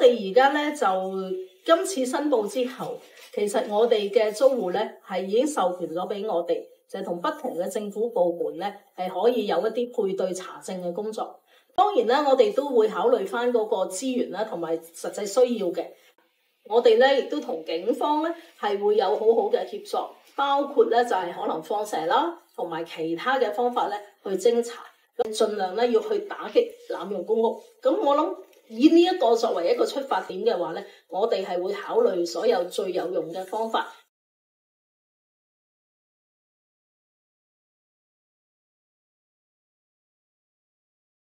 我哋而家咧就今次申報之後，其實我哋嘅租戶咧係已經授權咗俾我哋，就同不同嘅政府部門咧係可以有一啲配對查證嘅工作。當然啦，我哋都會考慮翻嗰個資源啦，同埋實際需要嘅。我哋咧亦都同警方咧係會有好好嘅協作，包括咧就係可能放蛇啦，同埋其他嘅方法咧去偵查，咁盡量咧要去打擊濫用公屋。咁我諗以呢一个作为一个出发点嘅话咧，我哋系会考虑所有最有用嘅方法。